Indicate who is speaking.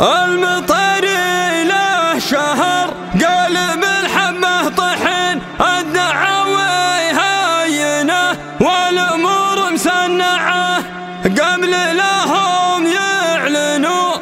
Speaker 1: المطر له شهر قال من حمه طحن الدعوي هاينة والأمور مسنعة. قبل لهم يعلنوا